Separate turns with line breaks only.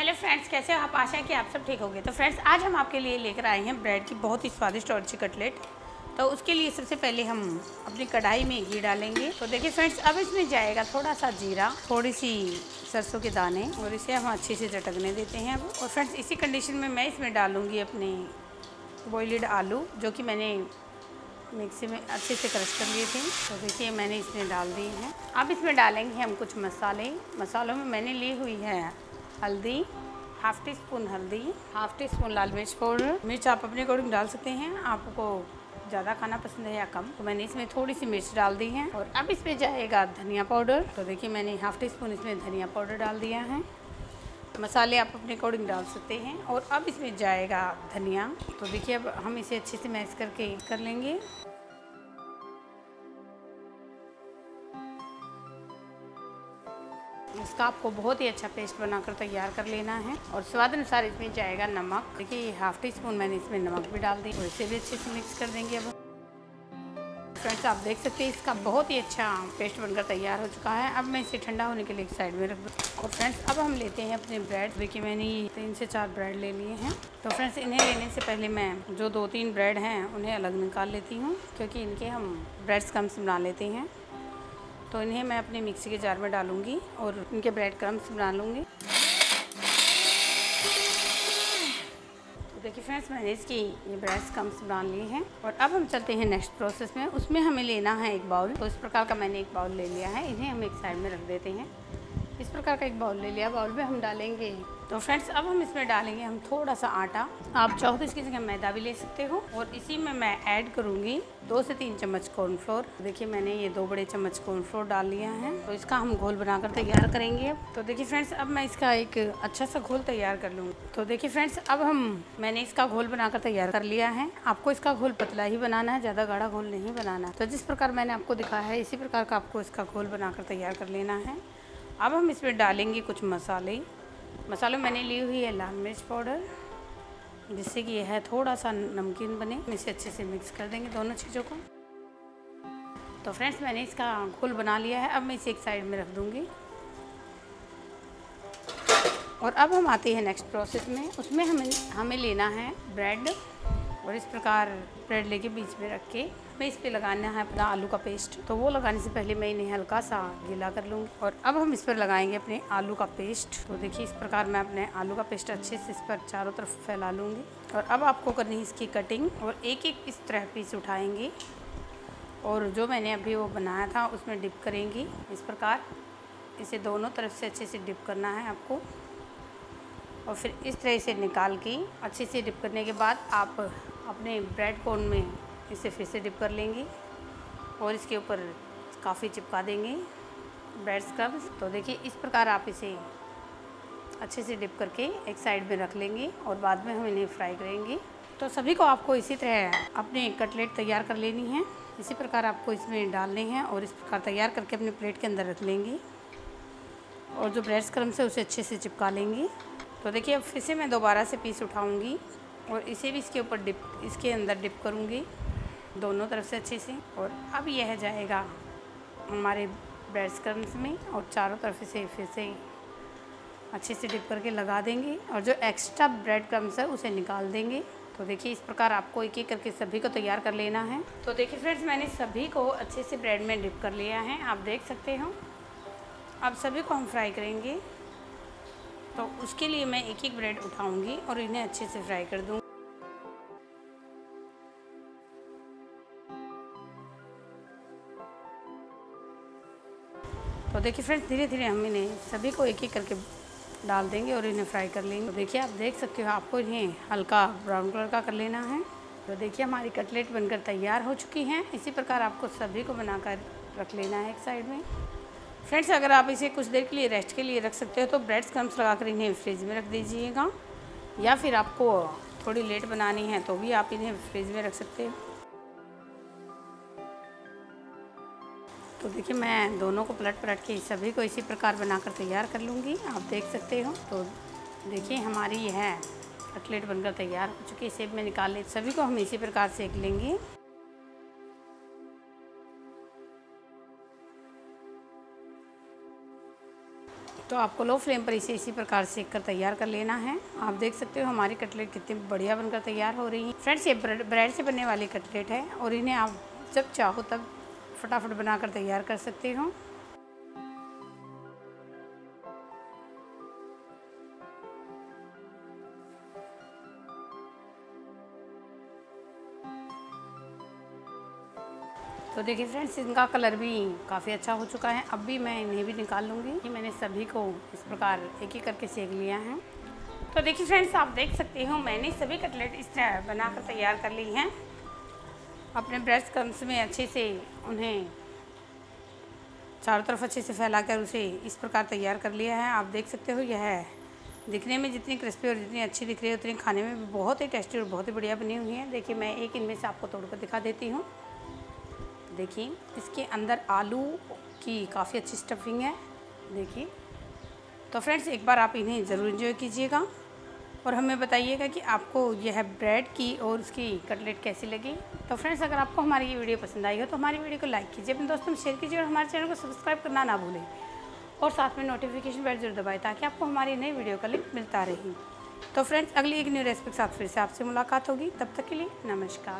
Hello friends कैसे आप आशा कि आप सब ठीक होंगे। तो फ्रेंड्स आज हम आपके लिए लेकर आए हैं ब्रेड की बहुत ही स्वादिष्ट और अच्छी कटलेट तो उसके लिए सबसे पहले हम अपनी कढ़ाई में घी डालेंगे। तो देखिए फ्रेंड्स अब इसमें जाएगा थोड़ा सा जीरा थोड़ी सी सरसों के दाने और इसे हम अच्छे से चटकने देते हैं अब। और फ्रेंड्स इसी कंडीशन में मैं इसमें डालूँगी अपने बॉइल्ड आलू, जो कि मैंने मिक्सी में अच्छे से क्रश कर लिए थे। तो देखिए मैंने इसमें डाल दिए हैं। अब इसमें डालेंगे हम कुछ मसाले। मसालों में मैंने ली हुई है हल्दी हाफ़ टी स्पून हल्दी। हाफ़ टी स्पून लाल मिर्च पाउडर। मिर्च आप अपने अकॉर्डिंग डाल सकते हैं। आपको ज़्यादा खाना पसंद है या कम तो मैंने इसमें थोड़ी सी मिर्च डाल दी है और अब इसमें जाएगा धनिया पाउडर। तो देखिए, मैंने हाफ़ टी स्पून इसमें धनिया पाउडर डाल दिया है। मसाले आप अपने अकॉर्डिंग डाल सकते हैं और अब इसमें जाएगा धनिया। तो देखिए, अब हम इसे अच्छे से मैश करके कर लेंगे। इसका आपको बहुत ही अच्छा पेस्ट बनाकर तैयार कर लेना है और स्वाद अनुसार इसमें जाएगा नमक। देखिए हाफ़ टी स्पून मैंने इसमें नमक भी डाल दी और इसे भी अच्छे से मिक्स कर देंगे अब। फ्रेंड्स आप देख सकते हैं, इसका बहुत ही अच्छा पेस्ट बनकर तैयार हो चुका है। अब मैं इसे ठंडा होने के लिए एक साइड में रख दूँ। और फ्रेंड्स अब हम लेते हैं अपने ब्रेड देखिए, मैंने तीन से चार ब्रेड ले लिए हैं। तो फ्रेंड्स इन्हें लेने से पहले मैं जो दो तीन ब्रेड हैं, उन्हें अलग निकाल लेती हूँ, क्योंकि इनके हम ब्रेड्स कम से बना लेते हैं। तो इन्हें मैं अपने मिक्सी के जार में डालूँगी और इनके ब्रेड क्रम्स बना लूँगी। तो देखिए फ्रेंड्स मैंने इसकी ये ब्रेड क्रम्स बना लिए हैं और अब हम चलते हैं नेक्स्ट प्रोसेस में। उसमें हमें लेना है एक बाउल तो इस प्रकार का मैंने एक बाउल ले लिया है। इन्हें हम एक साइड में रख देते हैं। इस प्रकार का एक बाउल ले लिया। बाउल में हम डालेंगे तो फ्रेंड्स अब हम इसमें डालेंगे हम थोड़ा सा आटा। आप चाहो तो इसकी जगह मैदा भी ले सकते हो और इसी में मैं ऐड करूँगी दो से तीन चम्मच कॉर्नफ्लोर देखिए, मैंने ये दो बड़े चम्मच कॉर्नफ्लोर डाल लिया है। तो इसका हम घोल बनाकर तैयार करेंगे। तो देखिए फ्रेंड्स अब मैं इसका एक अच्छा सा घोल तैयार कर लूँगी तो देखिए फ्रेंड्स अब हम, मैंने इसका घोल बनाकर तैयार कर लिया है। आपको इसका घोल पतला ही बनाना है, ज़्यादा गाढ़ा घोल नहीं बनाना तो जिस प्रकार मैंने आपको दिखाया है, इसी प्रकार का आपको इसका घोल बनाकर तैयार कर लेना है। अब हम इसमें डालेंगे कुछ मसाले। मसालों मैंने ली हुई है लाल मिर्च पाउडर, जिससे कि यह है थोड़ा सा नमकीन बने। इसे अच्छे से मिक्स कर देंगे दोनों चीज़ों को। तो फ्रेंड्स, मैंने इसका घोल बना लिया है। अब मैं इसे एक साइड में रख दूँगी। और अब हम आते हैं नेक्स्ट प्रोसेस में। उसमें हमें हमें लेना है ब्रेड। और इस प्रकार ब्रेड लेके बीच में रख के मैं इस पर लगाना है अपना आलू का पेस्ट। तो वो लगाने से पहले मैं इन्हें हल्का सा गीला कर लूँगी और अब हम इस पर लगाएँगे अपने आलू का पेस्ट। तो देखिए इस प्रकार मैं अपने आलू का पेस्ट अच्छे से इस पर चारों तरफ़ फैला लूँगी और अब आपको करनी है इसकी कटिंग और एक एक इस तरह पीस उठाएँगे और जो मैंने अभी वो बनाया था उसमें डिप करेंगी। इस प्रकार इसे दोनों तरफ़ से अच्छे से डिप करना है आपको। और फिर इस तरह से निकाल के अच्छे से डिप करने के बाद आप अपने ब्रेड कोन में इसे फिर से डिप कर लेंगे और इसके ऊपर काफ़ी चिपका देंगे ब्रेड स्क्रब्स। तो देखिए, इस प्रकार आप इसे अच्छे से डिप करके एक साइड में रख लेंगे और बाद में हम इन्हें फ्राई करेंगे। तो सभी को आपको इसी तरह अपने कटलेट तैयार कर लेनी है। इसी प्रकार आपको इसमें डालने हैं और इस प्रकार तैयार करके अपने प्लेट के अंदर रख लेंगे और जो ब्रेड स्क्रम्स है उसे अच्छे से चिपका लेंगे। तो देखिए, अब फिर से मैं दोबारा से पीस उठाऊँगी और इसे भी इसके ऊपर डिप, इसके अंदर डिप करूँगी दोनों तरफ़ से अच्छे से। और अब यह जाएगा हमारे ब्रेड क्रम्स में और चारों तरफ़ से फिर से अच्छे से डिप करके लगा देंगे और जो एक्स्ट्रा ब्रेड क्रम्स है उसे निकाल देंगे। तो देखिए, इस प्रकार आपको एक एक करके सभी को तैयार कर लेना है। तो देखिए फ्रेंड्स, मैंने सभी को अच्छे से ब्रेड में डिप कर लिया है, आप देख सकते हो। अब सभी को हम फ्राई करेंगे। तो उसके लिए मैं एक एक ब्रेड उठाऊँगी और इन्हें अच्छे से फ्राई कर दूँगी। तो देखिए फ्रेंड्स धीरे धीरे हम इन्हें सभी को एक एक करके डाल देंगे और इन्हें फ्राई कर लेंगे। तो देखिए, आप देख सकते हो, आपको इन्हें हल्का ब्राउन कलर का कर लेना है। तो देखिए, हमारी कटलेट बनकर तैयार हो चुकी हैं। इसी प्रकार आपको सभी को बनाकर रख लेना है एक साइड में। फ्रेंड्स अगर आप इसे कुछ देर के लिए रेस्ट के लिए रख सकते हो तो ब्रेड क्रम्स लगा कर इन्हें फ्रिज में रख दीजिएगा। या फिर आपको थोड़ी लेट बनानी है तो भी आप इन्हें फ्रिज में रख सकते हो। तो देखिए, मैं दोनों को पलट पलट के सभी को इसी प्रकार बनाकर तैयार कर लूँगी। आप देख सकते हो तो देखिए, हमारी यह कटलेट बनकर तैयार हो चुकी है। सेब में निकाल ले, सभी को हम इसी प्रकार सेक लेंगे। तो आपको लो फ्लेम पर इसे इसी प्रकार सेक कर तैयार कर लेना है। आप देख सकते हो हमारी कटलेट कितनी बढ़िया बनकर तैयार हो रही है। फ्रेंड्स, ये ब्रेड से बनने वाली कटलेट है और इन्हें आप जब चाहो तब फटाफट बनाकर तैयार कर सकते हो। तो देखिए फ्रेंड्स, इनका कलर भी काफ़ी अच्छा हो चुका है। अब भी मैं इन्हें भी निकाल लूँगी। मैंने सभी को इस प्रकार एक एक करके सेक लिया है। तो देखिए फ्रेंड्स, आप देख सकते हो, मैंने सभी कटलेट इस तरह बनाकर तैयार कर ली हैं। अपने ब्रेस्ट क्रम्स में अच्छे से उन्हें चारों तरफ़ अच्छे से फैला कर उसे इस प्रकार तैयार कर लिया है। आप देख सकते हो, यह दिखने में जितनी क्रिस्पी और जितनी अच्छी दिख रही है, उतनी खाने में भी बहुत ही टेस्टी और बहुत ही बढ़िया बनी हुई है। देखिए, मैं एक इनमें से आपको तोड़कर दिखा देती हूँ। देखिए, इसके अंदर आलू की काफ़ी अच्छी स्टफिंग है। देखिए तो फ्रेंड्स एक बार आप इन्हें ज़रूर इन्जॉय कीजिएगा और हमें बताइएगा कि आपको यह ब्रेड की और उसकी कटलेट कैसी लगी। तो फ्रेंड्स अगर आपको हमारी ये वीडियो पसंद आई हो तो हमारी वीडियो को लाइक कीजिए। अपने दोस्तों में शेयर कीजिए और हमारे चैनल को सब्सक्राइब करना ना भूलें। और साथ में नोटिफिकेशन बेल ज़रूर दबाएँ ताकि आपको हमारी नई वीडियो का लिंक मिलता रहे। तो फ्रेंड्स अगली एक न्यू रेसिपी के साथ फिर से आपसे मुलाकात होगी। तब तक के लिए नमस्कार।